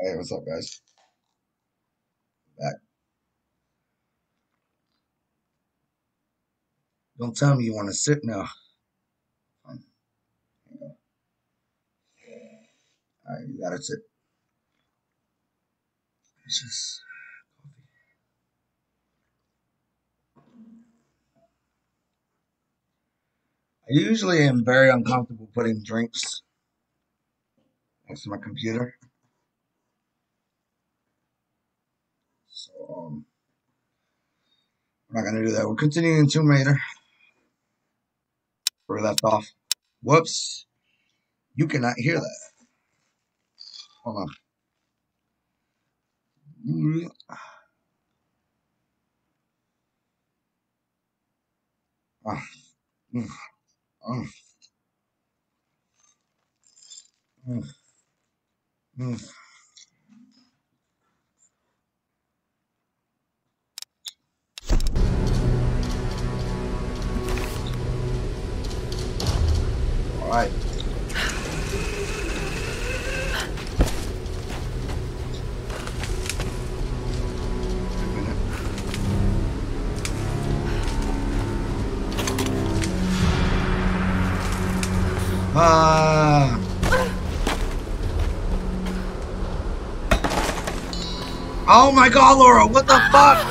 Hey, what's up, guys? Back. Don't tell me you want to sit now. Fine. All right, you gotta sit. It's just I usually am very uncomfortable putting drinks next to my computer. So um, we're not gonna do that. We're continuing Tomb Raider. Where we left off. Whoops. You cannot hear that. Hold on. Mm, ah, mm, mm, mm, mm. Oh my god, Laura, what the fuck?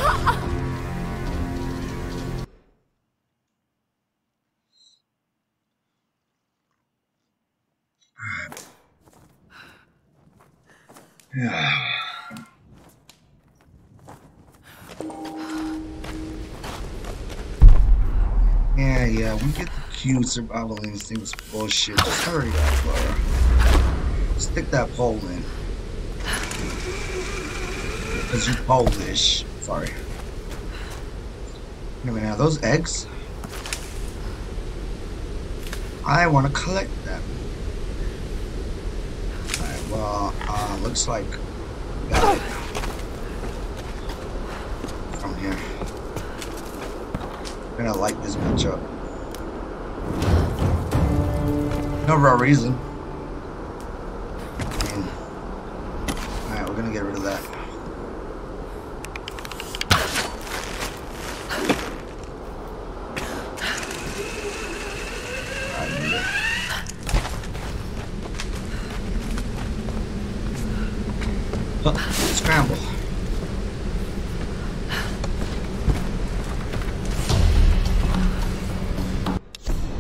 Yeah, yeah, we get the cute survival instincts bullshit. Just hurry up, Laura. Stick that pole in. Because you're Polish. Sorry. Wait a minute, are those eggs? I want to collect them. Alright, well, uh, looks like got it. From here. I'm gonna light this bitch up. No real reason. I mean, Alright, we're gonna get rid of that. I need it. Scramble.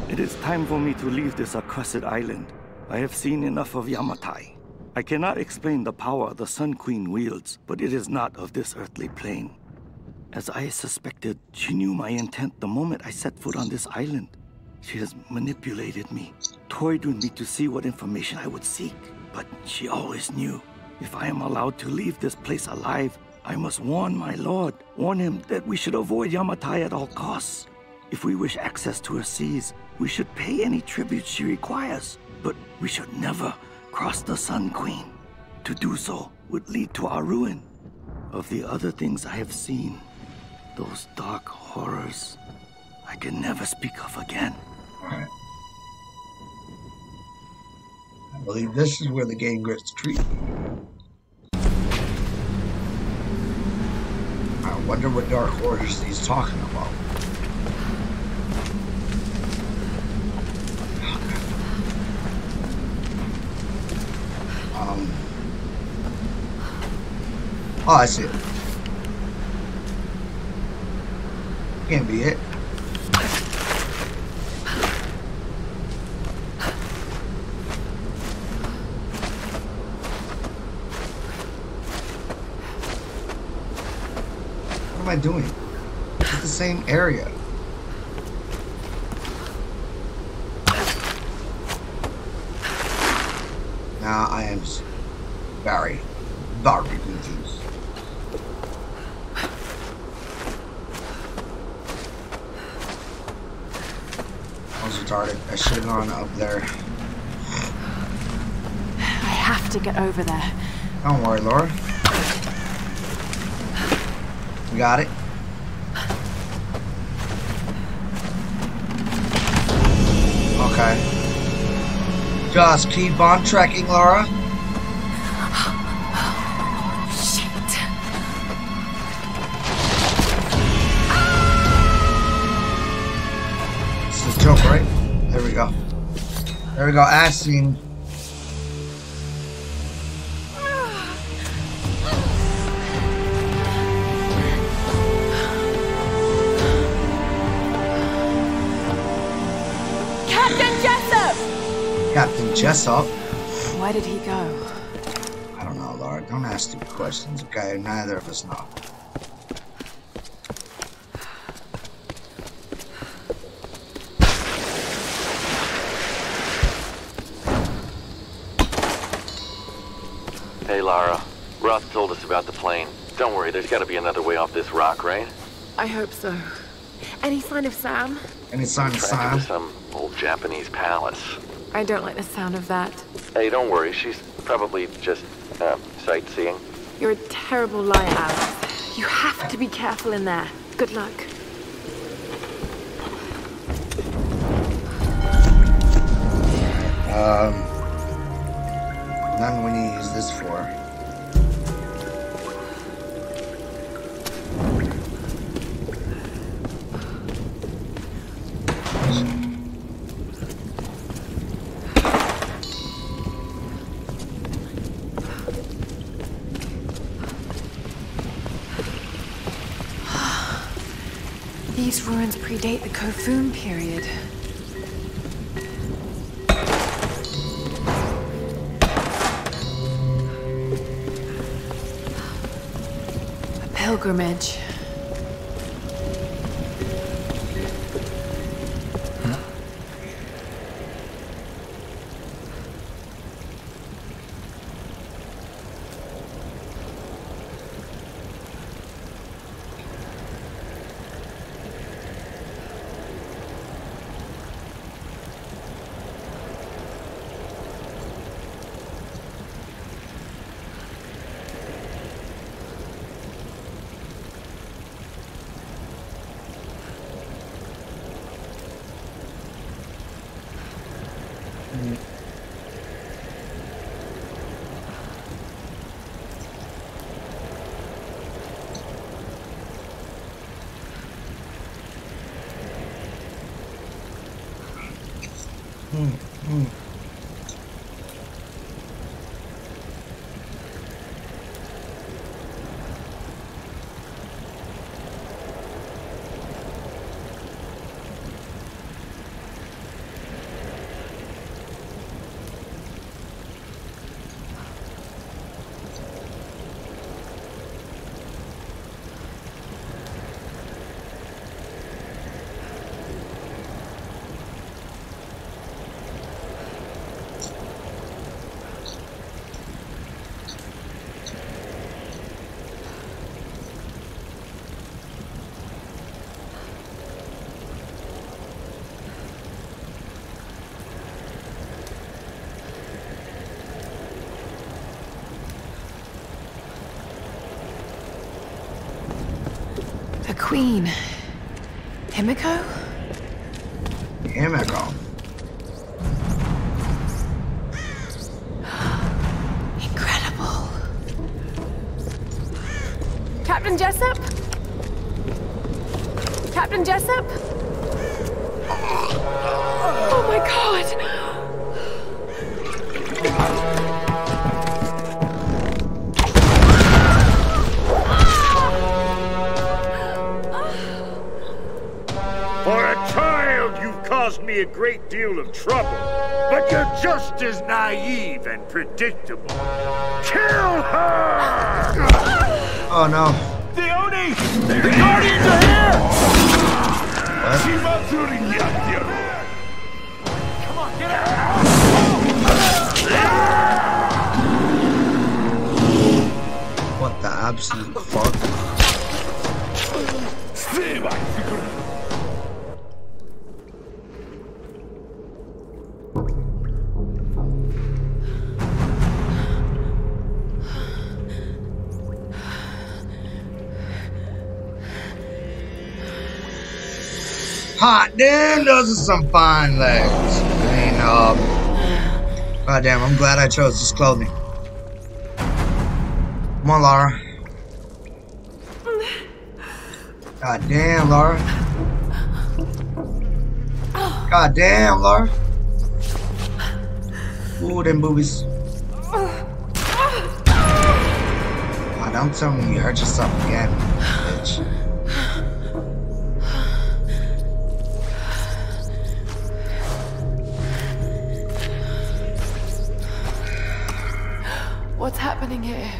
It is time for me to leave this accursed island. I have seen enough of Yamatai. I cannot explain the power the Sun Queen wields, but it is not of this earthly plane. As I suspected, she knew my intent the moment I set foot on this island. She has manipulated me, toyed with me to see what information I would seek. But she always knew. If I am allowed to leave this place alive, I must warn my lord, warn him that we should avoid Yamatai at all costs. If we wish access to her seas, we should pay any tribute she requires, but we should never cross the Sun Queen. To do so would lead to our ruin. Of the other things I have seen, those dark horrors, I can never speak of again. Believe this is where the game gets creepy. I wonder what dark horrors he's talking about. Um. Oh, I see it. Can't be it. Am I doing? It's the same area. Now I am very, very confused. I was retarded. I should have gone up there. I have to get over there. Don't worry, Laura. We got it. Okay. Just keep on trekking, Laura. It's a joke, right? There we go. There we go. Ass scene. Captain Jessup! Captain Jessup. Where did he go? I don't know, Laura. Don't ask stupid questions, okay? Neither of us know. Hey, Lara. Roth told us about the plane. Don't worry, there's gotta be another way off this rock, right? I hope so. Any sign of Sam? Any sign of Sam? some old Japanese palace. I don't like the sound of that. Hey, don't worry, she's probably just, uh, sightseeing. You're a terrible liar, Alex. You have to be careful in there. Good luck. Um, none we need to use this for. These ruins predate the Kofun period. A pilgrimage. The Queen. Himiko? Himiko. Incredible. Captain Jessup? Captain Jessup? Oh my god! Caused me a great deal of trouble. But you're just as naive and predictable. Kill her! Oh no. The Theone! The Guardians are here! What? Come on, get out! What the absolute fuck? Hot damn, those are some fine legs. I mean, uh, God damn, I'm glad I chose this clothing. Come on, Laura. God damn, Laura. God damn, Laura. Ooh, them boobies. Oh, don't tell me you hurt yourself again, happening here?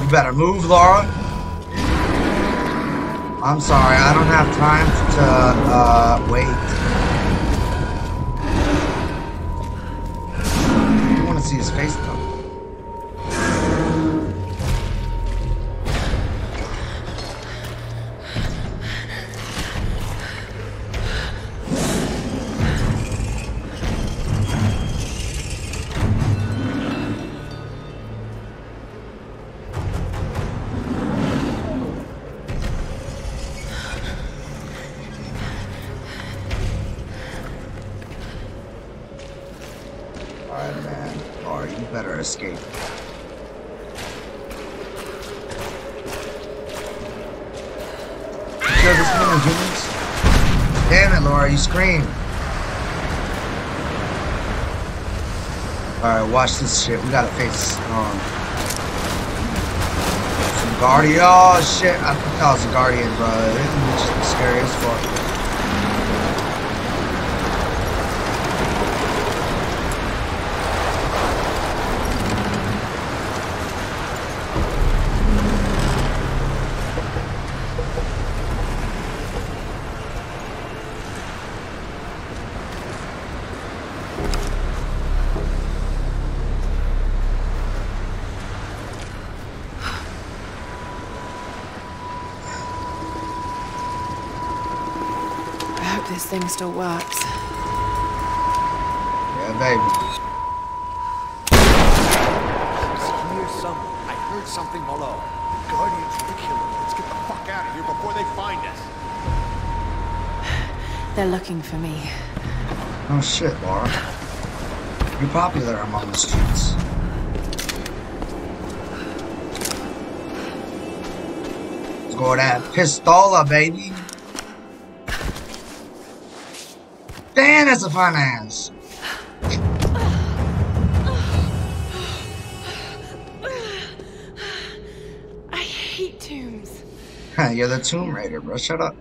You better move, Laura. I'm sorry, I don't have time to uh, wait. Damn it, Laura, you scream. Alright, watch this shit. We gotta face um some guardian. Oh shit, I think that was a guardian, bro. It's scary as fuck. I hope this thing still works. Yeah, baby. Hear some. I heard something below. Guardians of the killer. Let's get the fuck out of here before they find us. They're looking for me. Oh shit, Laura. You're popular among the streets. Let's go with that pistola, baby. Damn, that's a fun ass. I hate tombs. You're the Tomb Raider, bro. Shut up.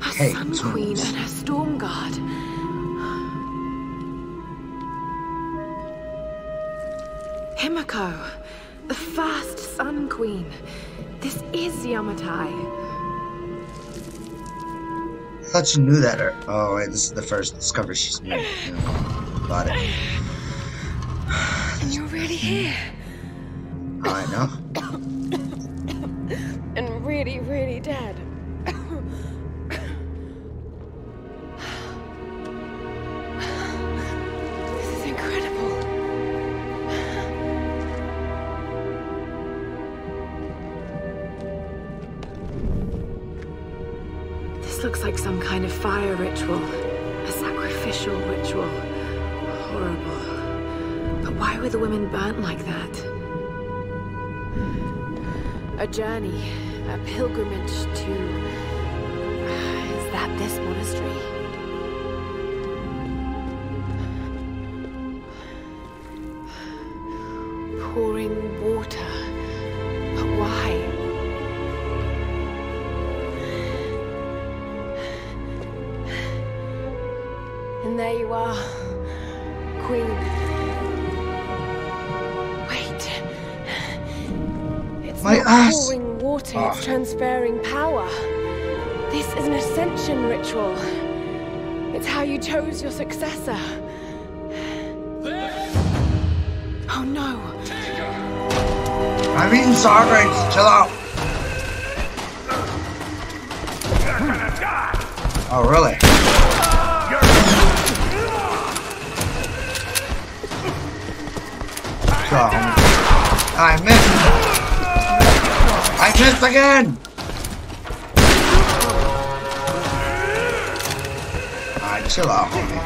A Hate Sun Queen tombs. and her Storm Guard. Himiko, the first Sun Queen. This is Yamatai. I thought you knew that. Or, oh, wait, this is the first discovery she's made. Got it. And you're really here. Oh, I know. Looks like some kind of fire ritual. A sacrificial ritual. Horrible. But why were the women burnt like that? A journey, a pilgrimage to. Uh, is that this monastery? There you are, Queen. Wait. It's My not ass. pouring water, Ah. it's transferring power. This is an ascension ritual. It's how you chose your successor. Oh no. I'm eating sour grapes. Chill out. Oh, really? I missed. I missed again. Alright, chill out, homie.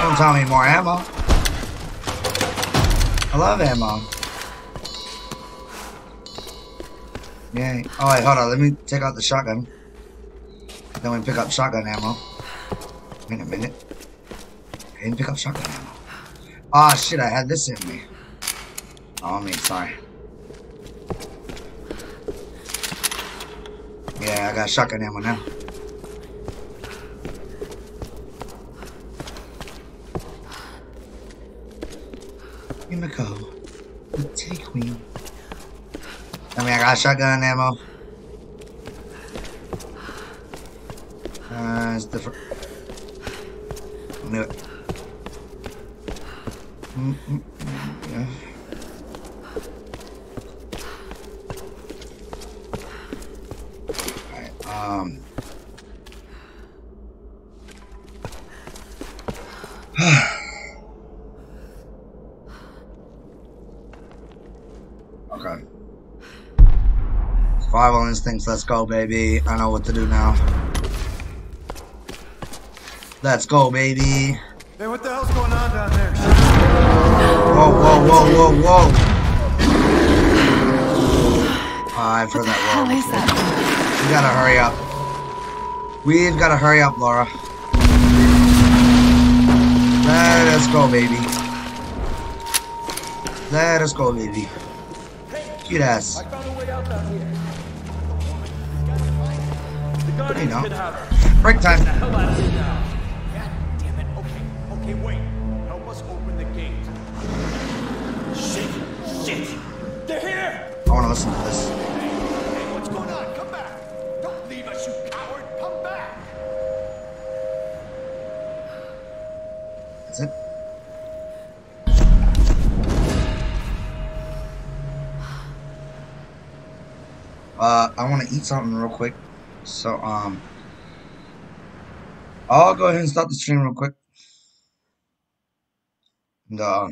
Don't tell me more ammo. I love ammo. Yay. Oh wait, hold on, let me take out the shotgun. Then we pick up shotgun ammo. Wait a minute. I didn't pick up shotgun ammo. Ah, oh, shit, I had this in me. Oh, I mean, sorry. Yeah, I got shotgun ammo now. Yumiko, Titty Queen. I mean, I got shotgun ammo. Uh, it's different. -mm -mm, um. okay. Survival let's go, baby. I know what to do now. Let's go, baby. Hey, what the hell's going on down there? Whoa, whoa, whoa, whoa, whoa. Oh, I've heard that How roar is before. that? We gotta hurry up. We've gotta hurry up, Laura. Let us go, baby. Let us go, baby. Cute ass. There you go. Break time. Listen to this. Hey, what's going on? Come back. Don't leave us, you coward. Come back. Is it? Uh, I want to eat something real quick. So, um, I'll go ahead and start the stream real quick. And, uh,